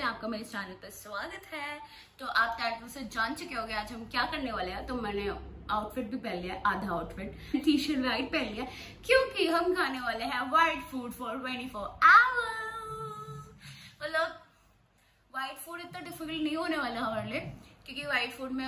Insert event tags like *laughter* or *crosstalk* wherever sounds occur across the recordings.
आपका मेरे चैनल पर स्वागत है। तो आप टाइटल से जान चुके होंगे आज हम क्या करने वाले हैं। तो मैंने आउटफिट भी पहन लिया आधा आउटफिट टी शर्ट वाइट पहन लिया क्योंकि हम खाने वाले हैं white food for twenty four hours मतलब वाइट फ़ूड इतना डिफ़िकल्ट नहीं होने वाला हमारे लिए। क्योंकि वाइट फ़ूड में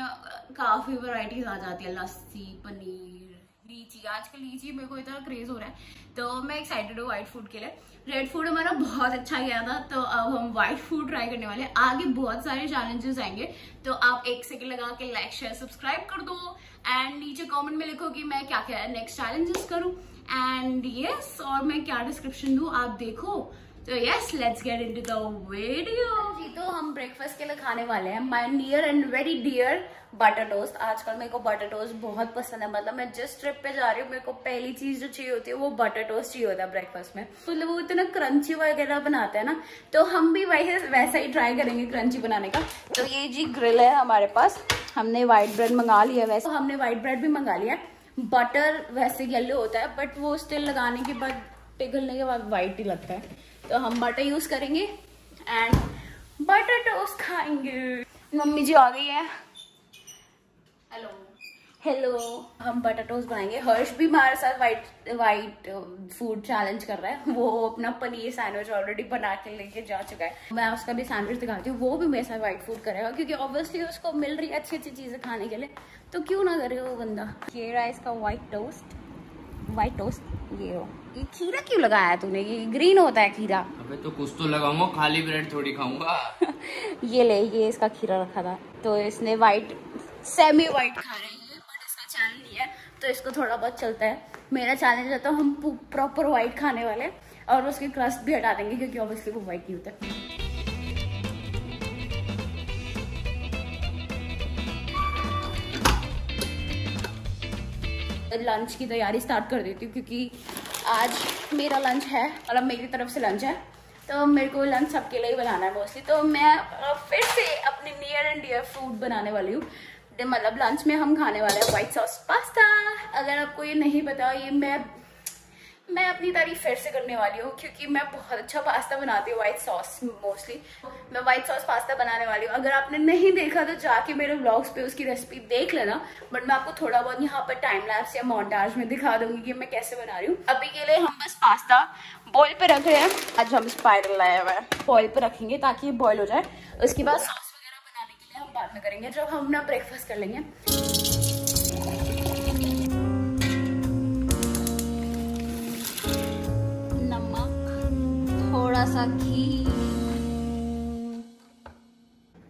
काफ़ी वैरायटीज आ जाती है। लस्सी, पनीर, लीची। आजकल लीची मेरे को इतना क्रेज हो रहा है तो मैं एक्साइटेड हूँ व्हाइट फ़ूड के लिए। रेड फ़ूड हमारा बहुत अच्छा गया था तो अब हम व्हाइट फ़ूड ट्राई करने वाले आगे बहुत सारे चैलेंजेस आएँगे तो आप एक सेकंड लगा के लाइक शेयर सब्सक्राइब कर दो एंड नीचे कमेंट में लिखो कि मैं क्या क्या नेक्स्ट चैलेंजेस करूँ। एंड यस और मैं क्या डिस्क्रिप्शन दूँ, आप देखो। तो yes let's get into the video जी तो हम ब्रेकफास्ट के लिए खाने वाले हैं। My near and very dear butter toast आजकल मेरे को बटर टोस्ट बहुत पसंद है। मतलब मैं जिस ट्रिप पे जा रही हूँ, मेरे को पहली चीज़ जो चाहिए होती है, वो बटर टोस्ट चाहिए होता है ब्रेकफास्ट में। मतलब वो इतना क्रंची वगैरह बनाते हैं ना तो हम भी वैसे, वैसा ही ट्राई करेंगे क्रंची बनाने का। तो ये जी ग्रिल है हमारे पास। हमने व्हाइट ब्रेड मंगा लिया वैसे। तो हमने व्हाइट ब्रेड भी मंगा लिया बटर वैसे येलो होता है बट वो स्टिल लगाने के बाद पिघलने के बाद व्हाइट ही लगता है। तो हम बटर यूज़ करेंगे एंड बटर टोस्ट खाएँगे। मम्मी जी आ गई है। हेलो हेलो हम बटर टोस्ट बनाएँगे। हर्ष भी हमारे साथ वाइट वाइट फ़ूड चैलेंज कर रहा है। वो अपना पनीर सैंडविच ऑलरेडी बना के लेके जा चुका है। मैं उसका भी सैंडविच दिखाती हूँ। वो भी मेरे साथ वाइट फ़ूड करेगा क्योंकि ऑब्वियसली उसको मिल रही है अच्छी अच्छी चीज़ें खाने के लिए। तो क्यों ना करे वो बंदा? ये रहा है इसका व्हाइट टोस्ट व्हाइट टोस्ट ये हो। ये खीरा क्यों लगाया तूने? ये ग्रीन होता है खीरा। अबे तो कुछ तो लगाऊँगा खाली ब्रेड थोड़ी खाऊँगा। *laughs* ये ले ये इसका खीरा रखा था। तो इसने व्हाइट सेमी व्हाइट खा रहे हैं बट इसका चैनल नहीं है। तो इसको थोड़ा बहुत चलता है। मेरा चैलेंज है तो हम प्रॉपर व्हाइट खाने वाले और उसके क्रस्ट भी हटा देंगे क्योंकि ऑब्वियसली वो व्हाइट नहीं होता। लंच की तैयारी स्टार्ट कर देती हूँ क्योंकि आज मेरा लंच है और अब मेरी तरफ़ से लंच है। तो मेरे को लंच सबके लिए बनाना है मोस्टली तो मैं फिर से अपने नियर एंड डियर फ़ूड बनाने वाली हूँ। मतलब लंच में हम खाने वाले हैं व्हाइट सॉस पास्ता अगर आपको ये नहीं पता, ये मैं मैं अपनी तारीफ़ फिर से करने वाली हूँ, क्योंकि मैं बहुत अच्छा पास्ता बनाती हूँ व्हाइट सॉस मोस्टली मैं व्हाइट सॉस पास्ता बनाने वाली हूँ। अगर आपने नहीं देखा तो जाके मेरे ब्लॉग्स पे उसकी रेसिपी देख लेना बट मैं आपको थोड़ा बहुत यहाँ पर टाइम लैप्स या मोन्टाज में दिखा दूँगी कि मैं कैसे बना रही हूँ। अभी के लिए हम बस पास्ता बॉयल पे रख रहे हैं। आज हम स्पायरल लाया हुआ बॉयल पे रखेंगे ताकि ये बॉयल हो जाए। उसके बाद सॉस वगैरह बनाने के लिए हम बाद में करेंगे, जब हम अपना ब्रेकफास्ट कर लेंगे। थोड़ा सा घी।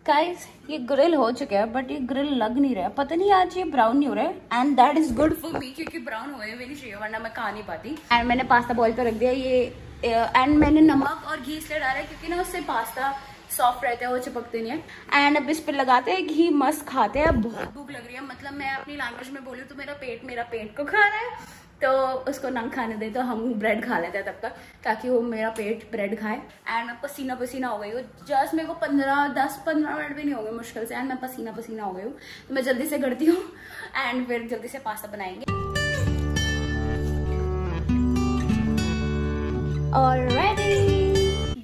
गाइस ये ग्रिल हो चुका है बट ये ग्रिल लग नहीं रहा है। पता नहीं आज ये ब्राउन नहीं हो रहा है। And that is good for me क्योंकि ब्राउन होए हुए नहीं चाहिए, वरना मैं खा नहीं पाती। एंड मैंने पास्ता बॉईल कर रख दिया, ये एंड मैंने नमक और घी इसलिए डाला है, क्योंकि ना उससे पास्ता सॉफ्ट रहता है, वो चिपकते नहीं है। एंड अब इस पर लगाते हैं, घी मस्त खाते हैं बहुत भूख लग रही है। मतलब मैं अपनी लैंग्वेज में बोलूँ तो मेरा पेट मेरा पेट को खा रहा है। तो उसको नंग खाने दे तो हम ब्रेड खा लेते हैं तब तक, ताकि वो मेरा पेट ब्रेड खाए। एंड मैं पसीना पसीना हो गई हूँ। जस्ट मेरे को पंद्रह, दस, पंद्रह मिनट भी नहीं हो गए मुश्किल से एंड मैं पसीना पसीना हो गई हूँ। तो मैं जल्दी से करती हूँ एंड फिर जल्दी से पास्ता बनाएँगे।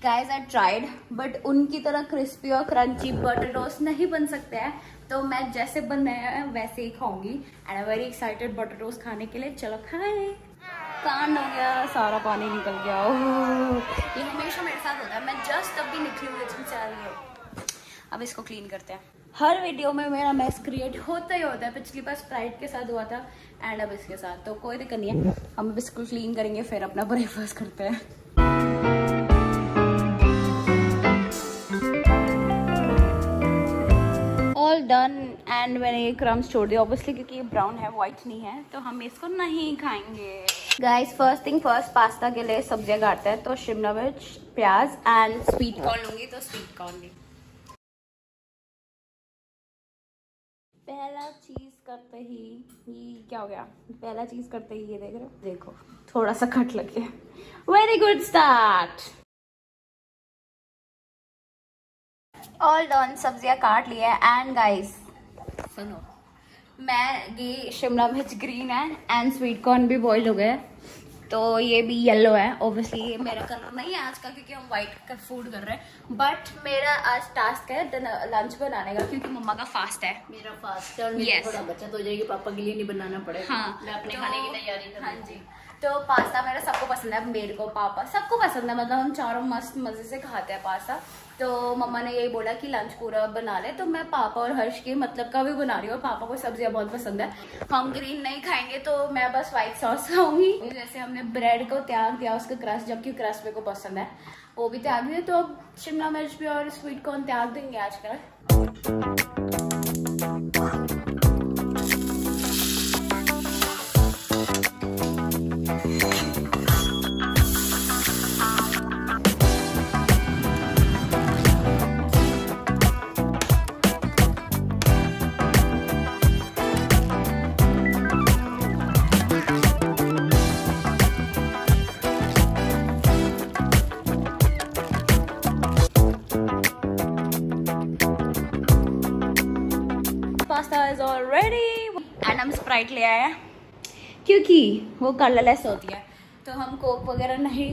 गाइज़ आई ट्राइड बट उनकी तरह क्रिस्पी और क्रंची बटर टोस्ट नहीं बन सकते हैं। तो मैं जैसे बनाया है, वैसे ही खाऊँगी। And I very excited butter toast खाने के लिए। चलो खाए। कांड हो गया, सारा पानी निकल गया। ये हमेशा मेरे साथ होता है। मैं जस्ट अभी निकली हुई किचन से रही हूँ अब इसको क्लीन करते हैं। हर वीडियो में मेरा मैस क्रिएट होता ही होता है। पिछली बार स्प्राइट के साथ हुआ था एंड अब इसके साथ। तो कोई दिक्कत नहीं है। हम अब इसको क्लीन करेंगे, फिर अपना ब्रेकफास्ट करते हैं। डन एंड मैंने ये क्रम्स छोड़ दिया. ऑब्वियसली क्योंकि ये ब्राउन है व्हाइट नहीं है तो हम इसको नहीं खाएँगे. Guys first thing first pasta के लिए सब्ज़ियाँ काटते हैं तो शिमला मिर्च, प्याज एंड स्वीट कॉर्न लूँगी तो स्वीट कॉर्न भी. पहला चीज़ करते ही, ये क्या हो गया? पहला चीज़ करते ही ये देख रहे हो? देखो, थोड़ा सा कट लग गया. Very good start all done सब्ज़ियाँ काट लिया एंड गाइस सुनो। मैं ये शिमला मिर्च ग्रीन है एंड स्वीट कॉर्न भी बॉईल हो गए। तो ये भी येलो है ऑब्वियसली ये मेरा कलर नहीं है आज का क्योंकि हम व्हाइट का फ़ूड कर रहे हैं। बट मेरा आज टास्क है लंच बनाने का क्योंकि मम्मा का फास्ट है। मेरा फास्ट है और मेरा Yes. थोड़ा बचत हो जाएगी पापा के लिए नहीं बनाना पड़ेगा। हाँ मैं अपने तो- खाने की तैयारी हाँ। जी। तो पास्ता मेरा सबको पसंद है, मेरे को पापा सबको पसंद है। मतलब हम चारों मस्त मज़े से खाते हैं पास्ता। तो मम्मा ने यही बोला कि लंच पूरा बना ले। तो मैं पापा और हर्ष के मतलब का भी बना रही हूँ पापा को सब्ज़ियाँ बहुत पसंद है। हम ग्रीन नहीं खाएँगे तो मैं बस व्हाइट सॉस खाऊँगी। जैसे हमने ब्रेड को त्याग दिया उसका क्रस्ट जबकि क्रस्ट मेरे को पसंद है। वो भी त्याग दिया तो अब शिमला मिर्च भी और स्वीट कॉर्न त्याग देंगे आजकल। क्योंकि वो कलरलेस होती है। तो हम कोक वगैरह नहीं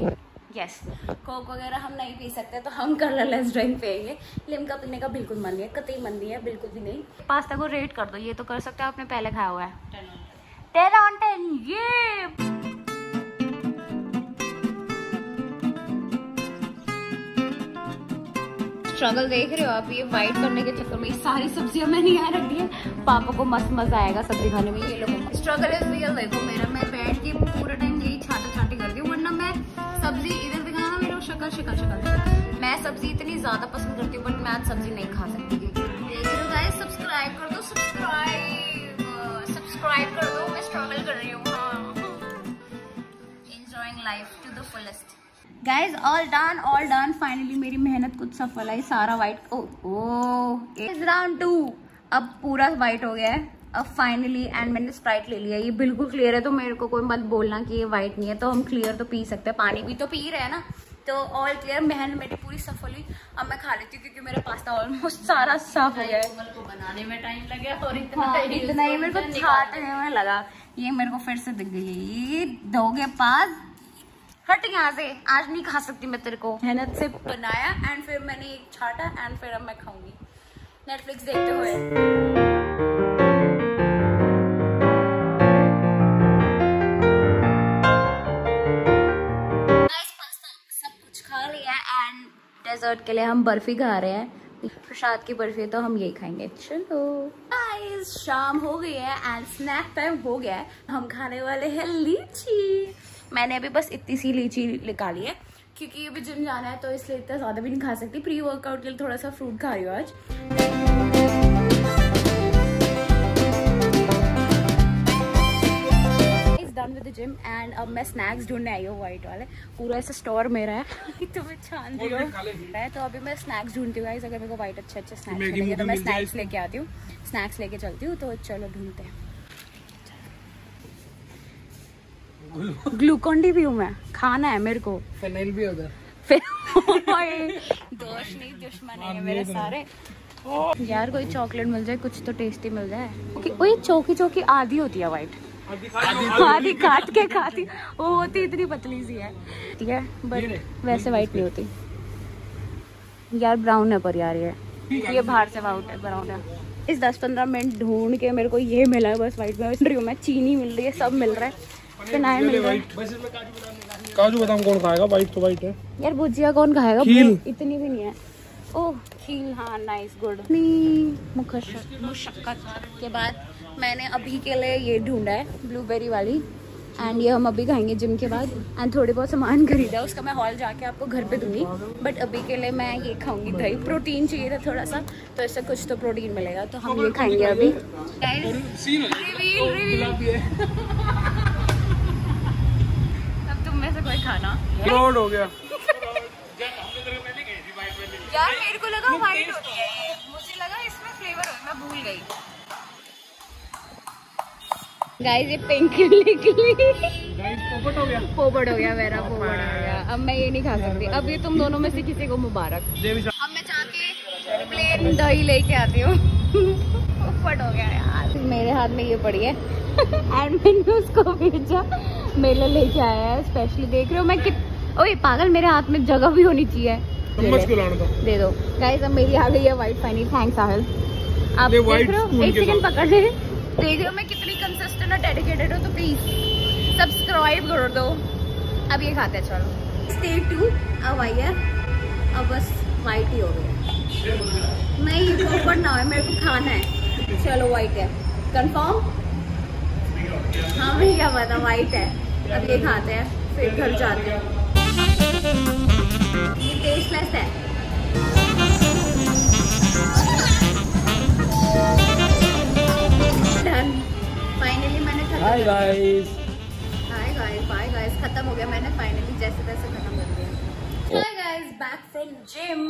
यस कोक वगैरह हम नहीं पी सकते तो हम कलरलेस ड्रिंक पियेंगे। लिमका पीने का बिल्कुल मन नहीं है कतई मन नहीं है बिल्कुल भी नहीं। पास्ता को रेट कर दो ये तो कर सकते हो आपने पहले खाया हुआ है। टेन ऑन टेन ये! स्ट्रगल देख रहे हो आप ये वाइट करने के चक्कर में सारी सब्ज़ियाँ मैंने यहाँ रख दी है। पापा को मस्त मज़ा आएगा सब्ज़ी खाने में ये लोग स्ट्रगल इज़ रियल देखो मेरा मैं बैठ के पूरे टाइम यही छाटा छाटी करती हूँ वरना मैं सब्ज़ी इधर दिखाना ना मेरे को शक्ल शक्ल शक्ल मैं सब्ज़ी इतनी ज़्यादा पसंद करती हूँ बट मैं आज सब्ज़ी नहीं खा सकती। देख रहे हो गाइस सब्सक्राइब कर दो सब्सक्राइब सब्सक्राइब कर दो मैं स्ट्रगल कर रही हूँ enjoying life to the fullest guys all done all done finally मेरी मेहनत कुछ सफल आई सारा white O oh is round to अब पूरा वाइट हो गया है। अब फाइनली एंड मैंने स्प्राइट ले लिया। ये बिल्कुल क्लियर है तो मेरे को कोई मत बोलना कि ये वाइट नहीं है। तो हम क्लियर तो पी सकते हैं। पानी भी तो पी रहे हैं ना। तो ऑल क्लियर मेहनत मेरी पूरी सफल हुई अब मैं खा लेती हूँ क्योंकि मेरा पास्ता ऑलमोस्ट सारा साफ़ हो गया है। को बनाने में टाइम लगा और इतना हाँ, इतना ही मेरे को छाटने में लगा। ये मेरे को फिर से दिख गई ये दोगे पास? हट यहाँ से। आज नहीं खा सकती मैं तेरे को। मेहनत से बनाया एंड फिर मैंने एक छाटा एंड फिर अब मैं खाऊँगी। नेटफ्लिक्स देखते हुए। डेजर्ट के लिए हम बर्फ़ी खा रहे हैं। प्रसाद की बर्फ़ी है तो हम यही खाएँगे। चलो। गाइस शाम हो गई है एंड स्नैक टाइम हो गया है। हम खाने वाले हैं लीची। मैंने अभी बस इतनी सी लीची निकाली है क्योंकि अभी जिम जाना है तो इसलिए इतना ज़्यादा भी नहीं खा सकती। प्री वर्कआउट के लिए थोड़ा सा फ्रूट खा रही हूँ आज। Done with the gym and अब मैं स्नैक्स ढूँढने आई हूँ व्हाइट वाले। पूरा ऐसा स्टोर मेरा है। *laughs* तो मैं छान रही हूँ। तो अभी मैं स्नैक्स ढूंढती हूँ अगर मेरे को व्हाइट अच्छे अच्छे स्नैक्स मिलेंगे तो मैं स्नैक्स लेके आती हूँ। स्नैक्स लेके चलती हूँ तो चलो ढूंढते हैं। ग्लूकॉन डी भी हूँ मैं। खाना है मेरे को। फिनाइल भी उधर। दोस्त नहीं दुश्मन है मेरे सारे। यार कोई चॉकलेट मिल जाए कुछ तो टेस्टी मिल जाए। ओके ओए चौकी चौकी आधी होती है वाइट आधी काट के खाती। वो होती इतनी पतली सी है। ठीक है बट वैसे वाइट नहीं होती। यार ब्राउन है पर यार ये। ये बाहर से वाउट है ब्राउन है। इस 10-15 मिनट ढूंढ के मेरे को ये मिला है बस वाइट में। रही हूँ मैं चीनी मिल रही है सब मिल रहा है। फिनाइल मिल रहा है। काजू बादाम कौन खाएगा? वाइट तो वाइट है। यार भुजिया कौन खाएगा? खील। इतनी भी नहीं है। ओह खील हाँ नाइस गुड मुखर मुशक्कत के बाद मैंने अभी के लिए ये ढूंढा है ब्लूबेरी वाली। एंड ये हम अभी खाएँगे जिम के बाद। एंड थोड़े बहुत सामान खरीदा उसका मैं हॉल जाके आपको घर पे दूँगी। बट अभी के लिए मैं ये खाऊँगी दही। प्रोटीन चाहिए था थोड़ा सा तो इससे कुछ तो प्रोटीन मिलेगा तो हम ये खाएँगे अभी। अब तुम में से कोई खाना? हो गया। यार मेरे को लगा व्हाइट होती है मुझे लगा इसमें फ्लेवर हो मैं भूल गई। गाइस ये पिंक निकली *laughs* पोपट हो गया। पोपट हो गया मेरा पोपट हो गया। अब मैं ये नहीं खा सकती। अब ये तुम दोनों में से किसी को मुबारक। अब मैं जाके प्लेन दही लेके आती हूँ। पोपट हो गया यार। मेरे हाथ में ये पड़ी है। एंड मैंने उसको भेजा। मेरे लिए लेके आया है स्पेशली देख रहे हो मैं कित ओए पागल मेरे हाथ में जगह भी होनी चाहिए। दे दो। गाइस अब मेरी आ गई है व्हाइट फाइनी थैंक्स साहिल आप देख रहे हो? एक सेकंड पकड़ ले देख रहे हो मैं कितनी कंसिस्टेंट और डेडिकेटेड हूँ तो प्लीज़ सब्सक्राइब कर दो। अब ये खाते हैं, चलो। स्टे टू अब है अब बस वाइट ही हो गया। नहीं पोपट ना है, मेरे को खाना है। चलो वाइट है। कंफर्म हाँ भैया, पता वाइट है। अब ये खाते हैं, फिर घर जाते हैं। ये टेस्टलेस है। Hi guys hi guys bye guys खत्म हो गया. मैंने फाइनली जैसे तैसे खत्म कर दिया. Hi guys back from gym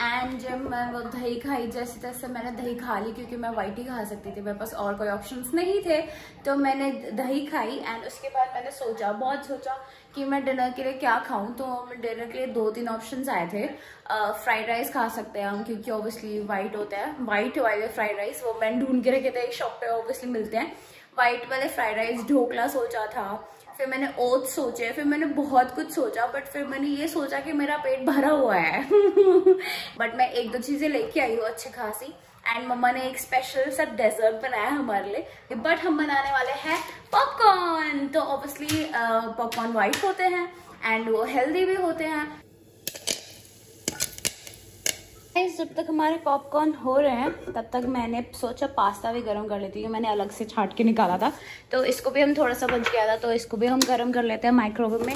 and gym में वो दही खाई. जैसे तैसे मैंने दही खा ली क्योंकि मैं वाइट ही खा सकती थी. मेरे पास और कोई ऑप्शंस नहीं थे. तो मैंने दही खाई एंड उसके बाद मैंने सोचा बहुत सोचा कि मैं डिनर के लिए क्या खाऊं. तो डिनर के लिए दो तीन ऑप्शंस आए थे. फ्राइड राइस खा सकते हैं हम क्योंकि ऑब्वियसली वाइट होता है. वाइट वाले फ्राइड राइस वो मैंने ढूंढ के रखे थे. एक शॉप पे ऑब्वियसली मिलते हैं. वाइट वाले फ्राइड राइस ढोकला सोचा था। फिर मैंने ओट्स सोचे, फिर मैंने बहुत कुछ सोचा बट फिर मैंने ये सोचा कि मेरा पेट भरा हुआ है। *laughs* बट मैं एक दो चीज़ें लेके आई हूँ अच्छी खासी। एंड मम्मा ने एक स्पेशल सा डेजर्ट बनाया हमारे लिए। बट हम बनाने वाले हैं पॉपकॉर्न तो ऑब्वियसली पॉपकॉर्न वाइट होते हैं एंड वो हेल्दी भी होते हैं। Guys, जब तक हमारे पॉपकॉर्न हो रहे हैं तब तक मैंने सोचा पास्ता भी गर्म कर लेती हूँ मैंने अलग से छाट के निकाला था। तो इसको भी हम थोड़ा सा बच गया था तो इसको भी हम गर्म कर लेते हैं माइक्रोवेव में।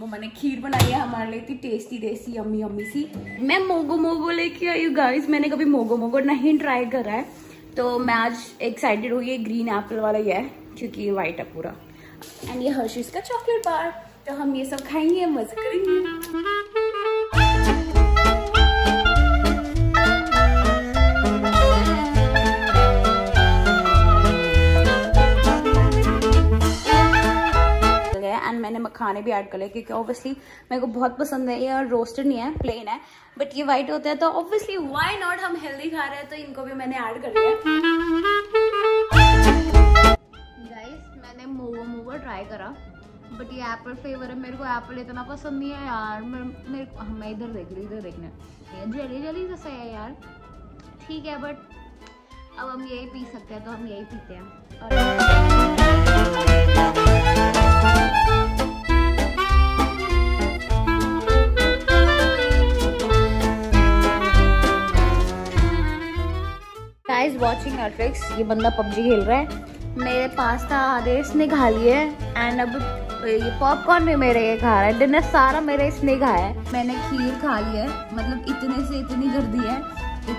मम्मा ने खीर बनाई है हमारे लिए इतनी टेस्टी टेस्टी अम्मी अम्मी सी। मैं मोगो मोगो लेके आई हूँ गाइस मैंने कभी मोगो मोगो नहीं ट्राई करा है। तो मैं आज एक्साइटेड हुई ये ग्रीन एप्पल वाला ही है क्योंकि ये वाइट है पूरा। एंड ये हर्शीज का चॉकलेट बार तो हम ये सब खाएँगे मज़ा करेंगे। मखाने भी ऐड कर लिया क्योंकि ऑब्वियसली मेरे को बहुत पसंद है ये रोस्टेड नहीं है प्लेन है बट ये वाइट होता है तो ऑब्वियसली व्हाई नॉट हम हेल्दी खा रहे हैं तो इनको भी मैंने ऐड कर लिया। गाइस मैंने मोमो मोमो ट्राई करा बट ये एप्पल फ्लेवर है मेरे को एप्पल इतना पसंद नहीं है यार मेरे मेरे को हाँ, मैं इधर देख रही इधर देखने। ये जली जली जैसा है यार। ठीक है बट अब हम यही पी सकते हैं तो हम यही पीते हैं। और गाइस वाचिंग नेटफ्लिक्स ये बंदा पबजी खेल रहा है। मेरे पास्ता आधे, इसने खा लिए एंड अब, ये पॉपकॉर्न भी मेरे ये खा रहा है। डिनर सारा मेरे इसने खाया है। मैंने खीर खा ली है। मतलब इतने से इतनी कर दी है।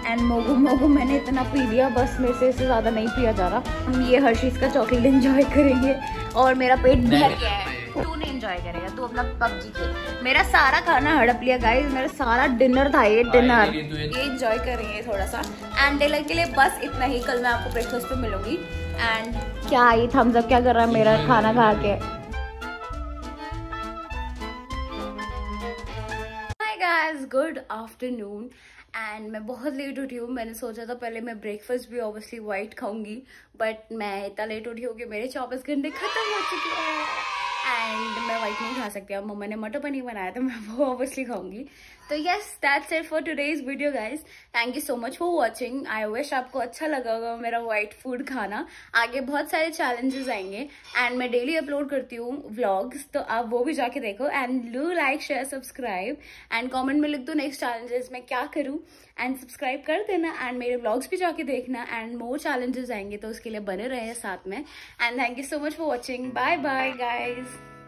एंड मोगो मोगो, मैंने इतना पी लिया। बस मेरे से इससे ज़्यादा नहीं पिया जा रहा। हम ये हर्शीज का चॉकलेट एंजॉय करेंगे। और मेरा पेट भर गया है। तू नहीं एंजॉय करेगा तू अपना पबजी खेल। मेरा सारा खाना हड़प लिया गाइस मेरा सारा डिनर था ये डिनर तू ये- एंजॉय करेंगे थोड़ा सा। एंड डिनर के लिए बस इतना ही। कल मैं आपको ब्रेकफास्ट पे मिलूँगी। एंड क्या ये थम्स अप क्या कर रहा है मेरा खाना खा के। Hi guys good afternoon and मैं बहुत लेट उठी हूँ। मैंने सोचा था पहले मैं ब्रेकफास्ट भी ऑब्वियसली वाइट खाऊँगी। बट मैं इतना लेट उठी हूँ कि मेरे चौबीस घंटे खत्म हो चुके हैं। एंड मैं वाइट नहीं खा सकती, अब मम्मा ने मटर पनीर बनाया तो मैं वो ऑब्वियसली खाऊँगी। तो yes that's it for today's video guys thank you so much for watching I wish आपको अच्छा लगा होगा मेरा वाइट फ़ूड खाना. आगे बहुत सारे चैलेंजेस आएँगे एंड मैं डेली अपलोड करती हूँ व्लॉग्स तो आप वो भी जाके देखो and do like share subscribe and comment में लिख दो नेक्स्ट चैलेंजेस मैं क्या करूँ. एंड सब्सक्राइब कर देना एंड मेरे व्लॉग्स भी जाके देखना एंड मोर चैलेंजेस आएँगे तो उसके लिए बने रहे साथ में. And thank you so much for watching bye bye guys